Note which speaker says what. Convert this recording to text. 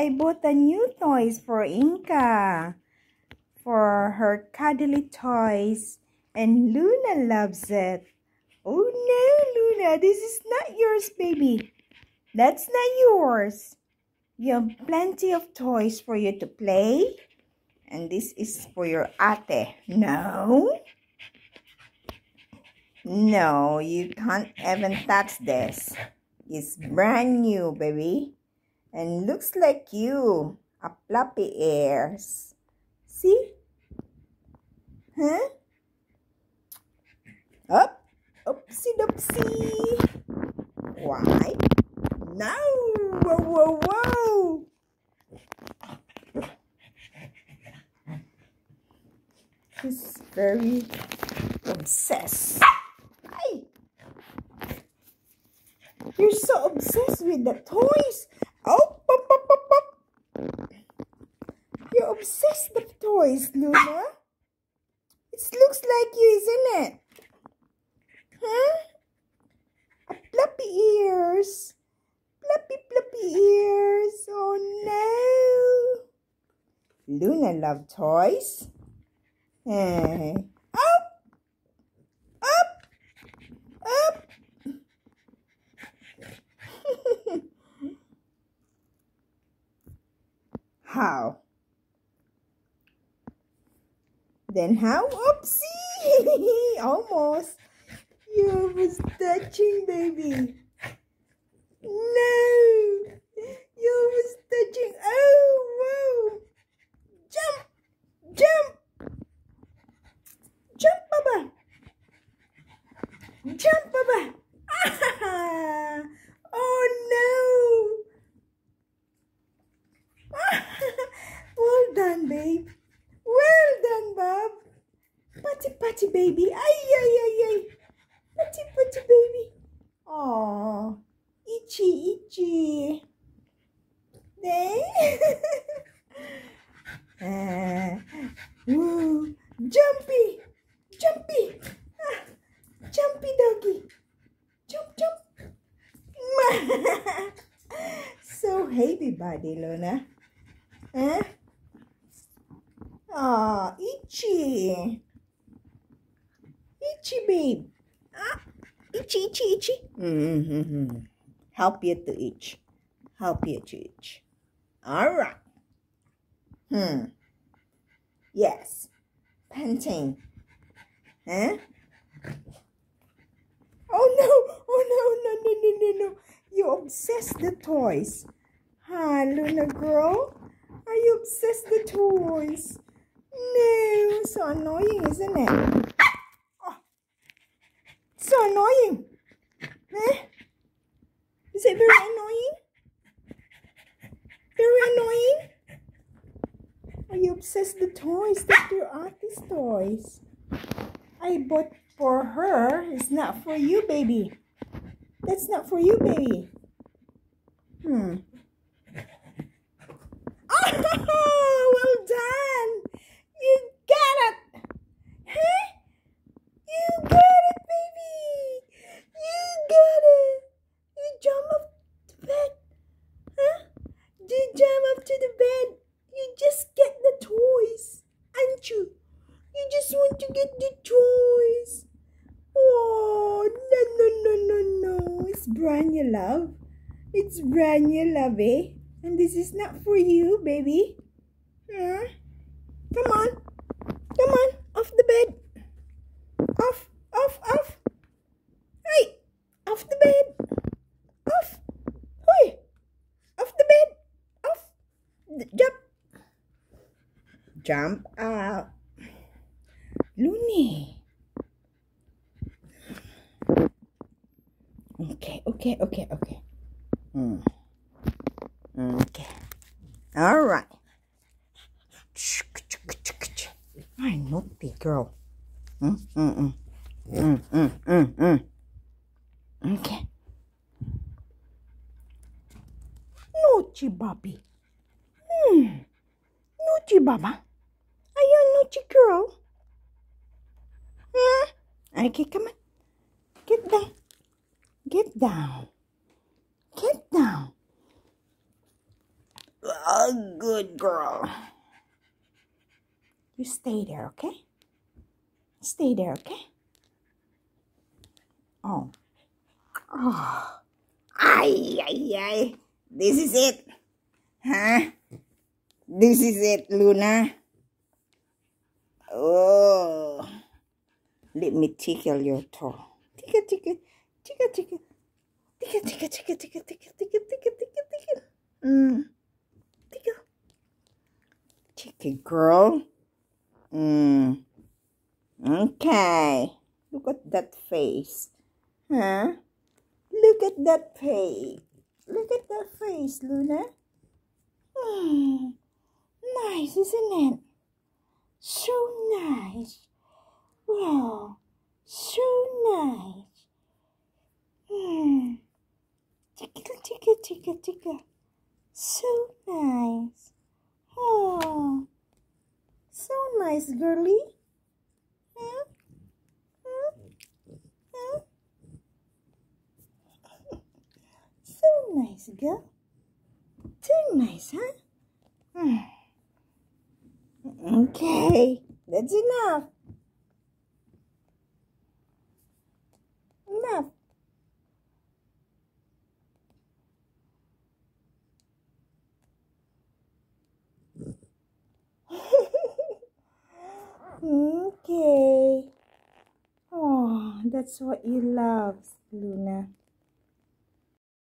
Speaker 1: I bought a new toys for Inka. For her cuddly toys. And Luna loves it. Oh no, Luna, this is not yours, baby. That's not yours. You have plenty of toys for you to play. And this is for your ate. No. No, you can't even touch this. It's brand new, baby and looks like you. A floppy ears. See? Huh? Up. Oopsie doopsie. Why? No. Whoa, whoa, whoa. She's very obsessed. Hi. You're so obsessed with the toys. Oh, pop, pop, pop, pop. You're obsessed with toys, Luna. It looks like you, isn't it? Huh? Floppy ears. Floppy, floppy ears. Oh, no. Luna loves toys. Hey. How? Then how? Oopsie! Almost. You was touching, baby. No! You was touching. Oh, whoa! Jump! Jump! Jump, Baba! Jump, Baba! Ah! Babe. Well done, Bob. Patty, patty, baby. Ay, ay, ay, ay. Patty, patty, baby. Oh, itchy, itchy. There. uh, woo. Jumpy, jumpy. Ah, jumpy doggy. Jump, jump. so heavy body, Luna. Huh? Ah, itchy. Itchy, babe. Ah, itchy, itchy, itchy. Mm -hmm. Help you to itch. Help you to itch. All right. Hmm. Yes. Panting. Huh? Oh no! Oh no! No! No! No! No! No! You obsessed the toys. Hi, Luna girl. Are you obsessed the toys? No, so annoying, isn't it? Oh, so annoying. Eh? Is it very annoying? Very annoying? Are you obsessed with toys? That's your auntie's toys. I bought for her. It's not for you, baby. That's not for you, baby. Hmm. Oh, well done. You got it! Huh? You got it, baby! You got it! You jump up the bed. Huh? You jump up to the bed. You just get the toys, aren't you? You just want to get the toys. Oh, no, no, no, no, no. It's brand new love. It's brand new love, eh? And this is not for you, baby. Huh? Come on. Come on. Off the bed. Off. Off. Off. Hey. Off the bed. Off. Hey. Off the bed. Off. Jump. Jump out. Looney. Okay, okay, okay. Mm. Okay. All right. My naughty girl. Mm, mm, mm. Mm, mm, mm, mm. Okay. Naughty Bobby. Hmm. Naughty Baba. Are you a naughty girl? Hmm. Okay, come on. Get down. Get down. Get down. Oh, good girl. You stay there, okay? Stay there, okay? Oh. Oh. Ay, ay, ay. This is it. Huh? This is it, Luna. Oh. Let me tickle your toe. Tickle, tickle, tickle, tickle. Tickle, tickle, tickle, tickle, tickle, tickle, tickle, tickle, tickle. Mm. Tickle. Tickle, girl. Mm. Okay. Look at that face. Huh? Look at that face. Look at that face, Luna. Hmm. Nice, isn't it? So nice. Wow. So nice. Hmm. Tickle, tickle. So nice. Oh. So nice? Huh? so nice, girl. Too nice, huh? Hmm. Okay, that's. Enough. That's what you love, Luna.